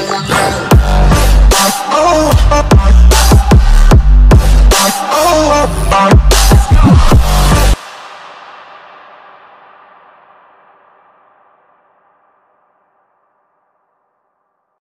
Yeah.